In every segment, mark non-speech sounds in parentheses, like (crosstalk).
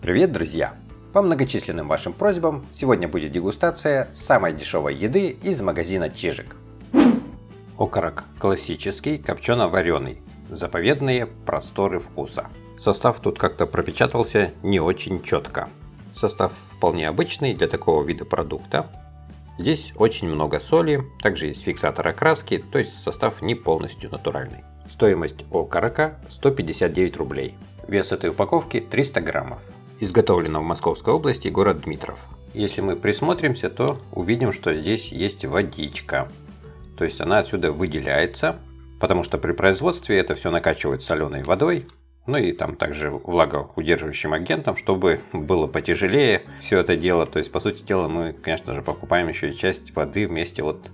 Привет, друзья! По многочисленным вашим просьбам, сегодня будет дегустация самой дешевой еды из магазина Чижик. Окорок классический, копчено-вареный. Заповедные просторы вкуса. Состав тут как-то пропечатался не очень четко. Состав вполне обычный для такого вида продукта. Здесь очень много соли, также есть фиксатор окраски, то есть состав не полностью натуральный. Стоимость окорока 159 рублей. Вес этой упаковки 300 граммов. Изготовлено в Московской области, город Дмитров. Если мы присмотримся, то увидим, что здесь есть водичка. То есть она отсюда выделяется, потому что при производстве это все накачивают соленой водой, ну и там также влагоудерживающим агентом, чтобы было потяжелее все это дело. То есть, по сути дела, мы, конечно же, покупаем еще и часть воды вместе вот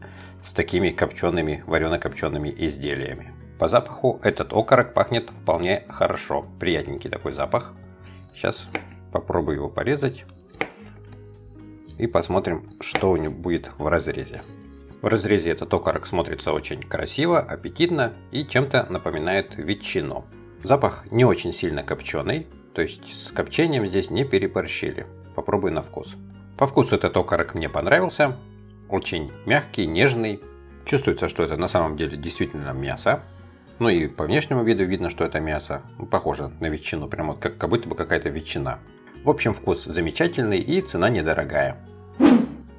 с такими копчеными, варено-копчеными изделиями. По запаху этот окорок пахнет вполне хорошо. Приятненький такой запах. Сейчас Попробую его порезать. И посмотрим, что у него будет в разрезе. В разрезе этот окорок смотрится очень красиво, аппетитно и чем-то напоминает ветчину. Запах не очень сильно копченый, то есть с копчением здесь не переборщили. Попробую на вкус. По вкусу этот окорок мне понравился. Очень мягкий, нежный. Чувствуется, что это на самом деле действительно мясо. Ну и по внешнему виду видно, что это мясо. Похоже на ветчину, прямо вот как, как будто бы какая-то ветчина. В общем, вкус замечательный и цена недорогая.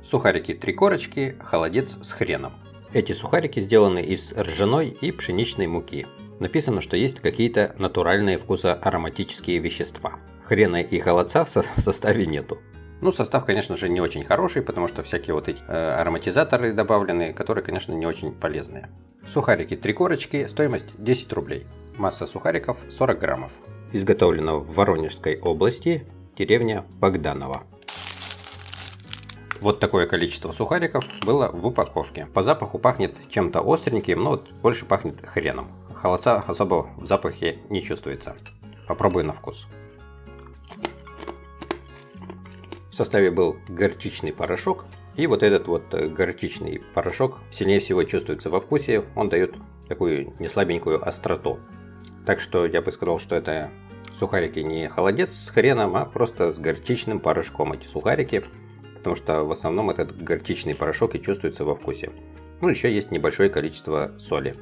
Сухарики три корочки, холодец с хреном. Эти сухарики сделаны из ржаной и пшеничной муки. Написано, что есть какие-то натуральные вкусоароматические вещества. Хрена и холодца в составе нету. Ну, состав, конечно же, не очень хороший, потому что всякие вот эти э, ароматизаторы добавлены, которые, конечно, не очень полезные. Сухарики три корочки, стоимость 10 рублей. Масса сухариков 40 граммов. Изготовлено в Воронежской области, деревня Богданова. Вот такое количество сухариков было в упаковке. По запаху пахнет чем-то остреньким, но вот больше пахнет хреном. Холодца особо в запахе не чувствуется. Попробую на вкус. В составе был горчичный порошок. И вот этот вот горчичный порошок сильнее всего чувствуется во вкусе. Он дает такую неслабенькую остроту. Так что я бы сказал, что это сухарики не холодец с хреном, а просто с горчичным порошком эти сухарики, потому что в основном этот горчичный порошок и чувствуется во вкусе. Ну, еще есть небольшое количество соли.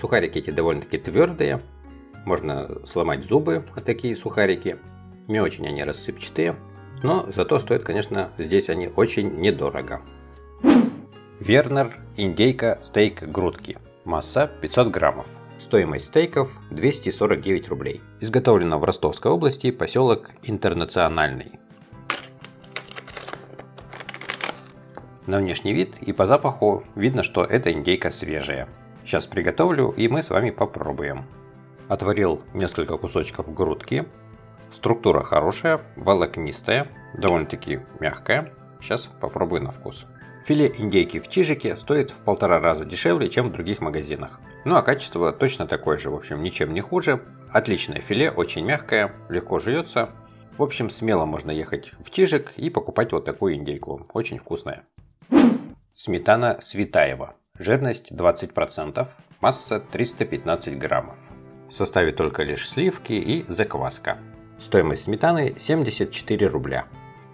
Сухарики эти довольно-таки твердые, можно сломать зубы от такие сухарики. Не очень они рассыпчатые, но зато стоят, конечно, здесь они очень недорого. Вернер индейка стейк грудки. Масса 500 граммов. Стоимость стейков 249 рублей. Изготовлено в Ростовской области, поселок Интернациональный. На внешний вид и по запаху видно, что эта индейка свежая. Сейчас приготовлю и мы с вами попробуем. Отварил несколько кусочков грудки. Структура хорошая, волокнистая, довольно-таки мягкая. Сейчас попробую на вкус. Филе индейки в чижике стоит в полтора раза дешевле, чем в других магазинах. Ну а качество точно такое же, в общем, ничем не хуже. Отличное филе, очень мягкое, легко жуется. В общем, смело можно ехать в Чижик и покупать вот такую индейку. Очень вкусная. Сметана Светаева. Жирность 20%, масса 315 граммов. В составе только лишь сливки и закваска. Стоимость сметаны 74 рубля.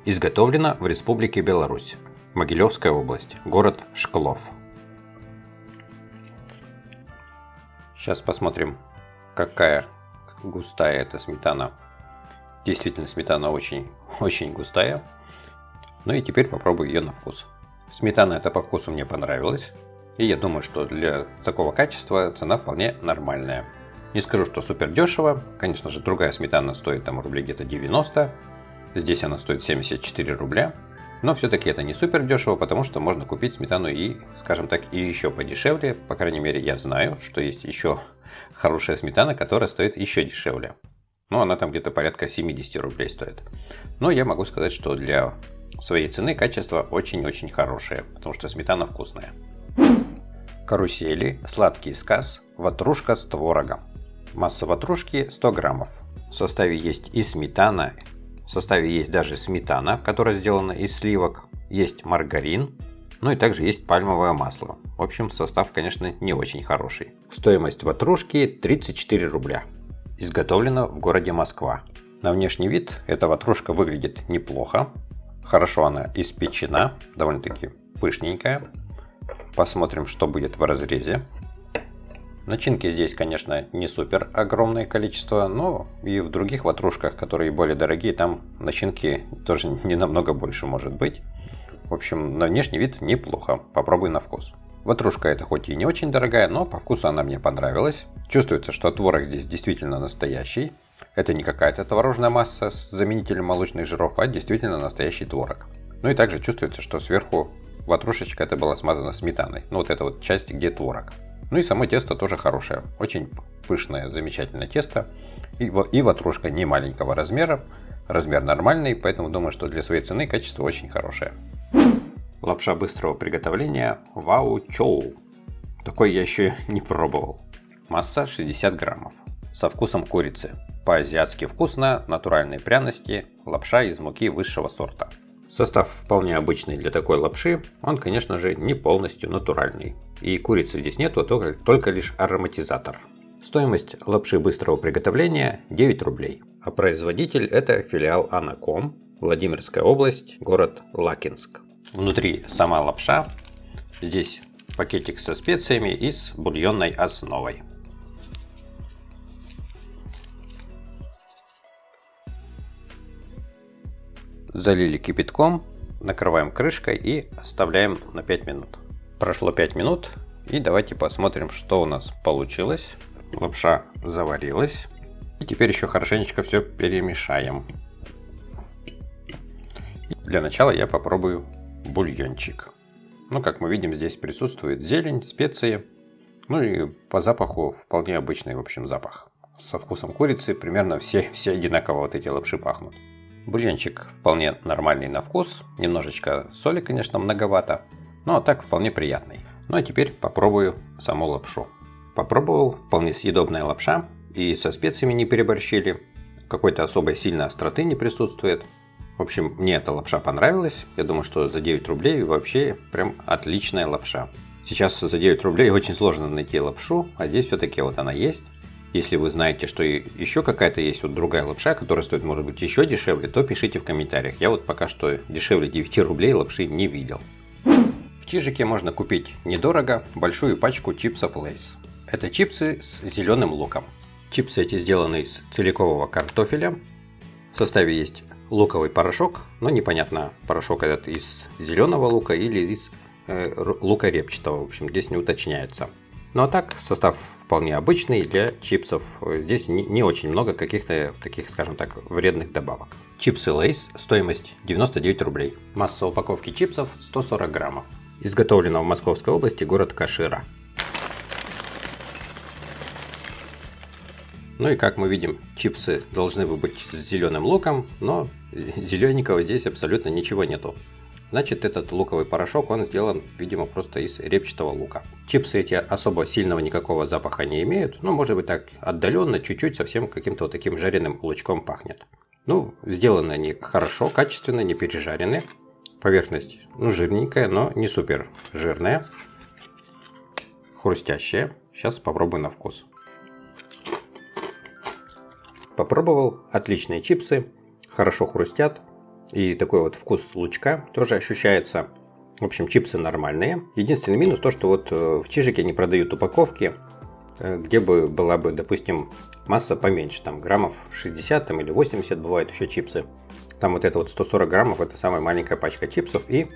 Изготовлено в Республике Беларусь. Могилевская область. Город Шклов. Сейчас посмотрим, какая густая эта сметана. Действительно, сметана очень, (laughs) очень густая. Ну и теперь попробую ее на вкус. Сметана это по вкусу мне понравилась. И я думаю, что для такого качества цена вполне нормальная. Не скажу, что супер дешево. Конечно же, другая сметана стоит там рублей где-то 90. Здесь она стоит 74 рубля. Но все-таки это не супер дешево, потому что можно купить сметану и, скажем так, и еще подешевле. По крайней мере, я знаю, что есть еще хорошая сметана, которая стоит еще дешевле. Ну, она там где-то порядка 70 рублей стоит. Но я могу сказать, что для своей цены качество очень-очень хорошее, потому что сметана вкусная. Карусели, сладкий сказ, ватрушка с творогом. Масса ватрушки 100 граммов. В составе есть и сметана, в составе есть даже сметана, которая сделана из сливок, есть маргарин, ну и также есть пальмовое масло. В общем, состав, конечно, не очень хороший. Стоимость ватрушки 34 рубля. Изготовлено в городе Москва. На внешний вид эта ватрушка выглядит неплохо. Хорошо она испечена, довольно-таки пышненькая. Посмотрим, что будет в разрезе. Начинки здесь, конечно, не супер огромное количество, но и в других ватрушках, которые более дорогие, там начинки тоже не намного больше может быть. В общем, на внешний вид неплохо. Попробуй на вкус. Ватрушка эта хоть и не очень дорогая, но по вкусу она мне понравилась. Чувствуется, что творог здесь действительно настоящий. Это не какая-то творожная масса с заменителем молочных жиров, а действительно настоящий творог. Ну и также чувствуется, что сверху ватрушечка это была смазана сметаной. Ну вот эта вот часть, где творог. Ну и само тесто тоже хорошее. Очень пышное, замечательное тесто. И, и ватрушка не маленького размера. Размер нормальный, поэтому думаю, что для своей цены качество очень хорошее. Лапша быстрого приготовления Вау Чоу. Такой я еще (laughs) не пробовал. Масса 60 граммов. Со вкусом курицы. По-азиатски вкусно, натуральные пряности, лапша из муки высшего сорта. Состав вполне обычный для такой лапши, он, конечно же, не полностью натуральный. И курицы здесь нету, только, только лишь ароматизатор. Стоимость лапши быстрого приготовления 9 рублей. А производитель это филиал Анаком, Владимирская область, город Лакинск. Внутри сама лапша. Здесь пакетик со специями и с бульонной основой. Залили кипятком, накрываем крышкой и оставляем на 5 минут. Прошло 5 минут и давайте посмотрим, что у нас получилось. Лапша заварилась. И теперь еще хорошенечко все перемешаем. Для начала я попробую бульончик. Ну, как мы видим, здесь присутствует зелень, специи. Ну и по запаху вполне обычный, в общем, запах. Со вкусом курицы примерно все, все одинаково вот эти лапши пахнут. Бульончик вполне нормальный на вкус, немножечко соли, конечно, многовато, но так вполне приятный. Ну а теперь попробую саму лапшу. Попробовал, вполне съедобная лапша, и со специями не переборщили, какой-то особой сильной остроты не присутствует. В общем, мне эта лапша понравилась, я думаю, что за 9 рублей вообще прям отличная лапша. Сейчас за 9 рублей очень сложно найти лапшу, а здесь все-таки вот она есть. Если вы знаете, что еще какая-то есть вот другая лапша, которая стоит, может быть, еще дешевле, то пишите в комментариях. Я вот пока что дешевле 9 рублей лапши не видел. В Чижике можно купить недорого большую пачку чипсов Лейс. Это чипсы с зеленым луком. Чипсы эти сделаны из целикового картофеля. В составе есть луковый порошок, но непонятно, порошок этот из зеленого лука или из э, лука репчатого. В общем, здесь не уточняется. Ну а так, состав вполне обычный для чипсов. Здесь не, не очень много каких-то таких, скажем так, вредных добавок. Чипсы Лейс, стоимость 99 рублей. Масса упаковки чипсов 140 граммов. Изготовлено в Московской области, город Кашира. Ну и как мы видим, чипсы должны быть с зеленым луком, но зелененького здесь абсолютно ничего нету. Значит, этот луковый порошок, он сделан, видимо, просто из репчатого лука. Чипсы эти особо сильного никакого запаха не имеют, ну, может быть, так отдаленно, чуть-чуть совсем каким-то вот таким жареным лучком пахнет. Ну, сделаны они хорошо, качественно, не пережарены. Поверхность, ну, жирненькая, но не супер жирная. Хрустящая. Сейчас попробую на вкус. Попробовал, отличные чипсы, хорошо хрустят, и такой вот вкус лучка тоже ощущается. В общем, чипсы нормальные. Единственный минус то, что вот э, в Чижике они продают упаковки, э, где бы была бы, допустим, масса поменьше, там граммов 60 там, или 80 бывают еще чипсы. Там вот это вот 140 граммов, это самая маленькая пачка чипсов, и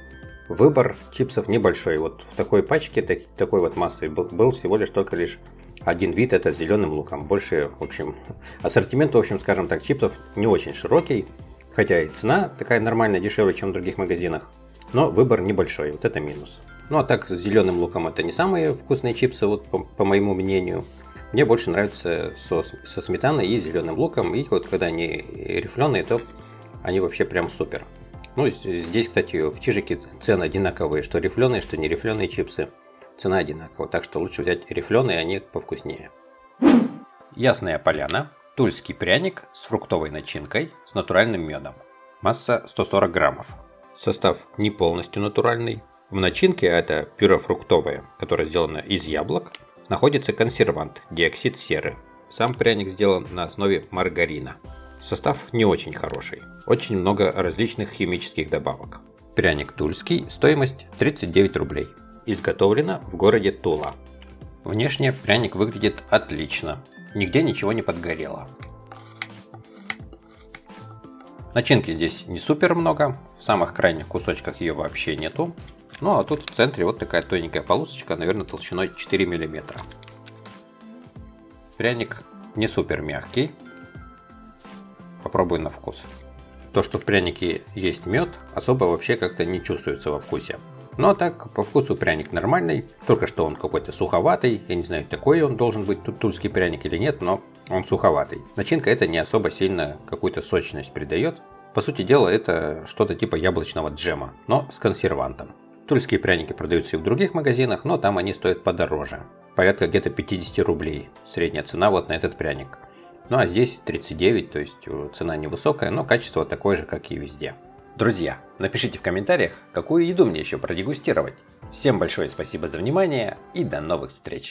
выбор чипсов небольшой. Вот в такой пачке, так, такой вот массы был всего лишь только лишь один вид, это с зеленым луком. Больше, в общем, (laughs) ассортимент, в общем, скажем так, чипсов не очень широкий. Хотя и цена такая нормальная, дешевле, чем в других магазинах. Но выбор небольшой, вот это минус. Ну а так, с зеленым луком это не самые вкусные чипсы, вот по, по моему мнению. Мне больше нравится со, со сметаной и зеленым луком. И вот когда они рифленые, то они вообще прям супер. Ну, здесь, кстати, в Чижике цены одинаковые, что рифленые, что не рифленые чипсы. Цена одинаковая, так что лучше взять рифленые, они повкуснее. Ясная поляна. Тульский пряник с фруктовой начинкой с натуральным медом. Масса 140 граммов. Состав не полностью натуральный. В начинке, а это пюре фруктовое, которое сделано из яблок, находится консервант – диоксид серы. Сам пряник сделан на основе маргарина. Состав не очень хороший. Очень много различных химических добавок. Пряник тульский, стоимость 39 рублей. Изготовлено в городе Тула. Внешне пряник выглядит отлично. Нигде ничего не подгорело. Начинки здесь не супер много. В самых крайних кусочках ее вообще нету. Ну а тут в центре вот такая тоненькая полосочка, наверное, толщиной 4 мм. Пряник не супер мягкий. Попробуй на вкус. То, что в прянике есть мед, особо вообще как-то не чувствуется во вкусе. Но так, по вкусу пряник нормальный, только что он какой-то суховатый. Я не знаю, такой он должен быть тут тульский пряник или нет, но он суховатый. Начинка это не особо сильно какую-то сочность придает. По сути дела, это что-то типа яблочного джема, но с консервантом. Тульские пряники продаются и в других магазинах, но там они стоят подороже. Порядка где-то 50 рублей. Средняя цена вот на этот пряник. Ну а здесь 39, то есть э, цена невысокая, но качество такое же, как и везде. Друзья, напишите в комментариях, какую еду мне еще продегустировать. Всем большое спасибо за внимание и до новых встреч!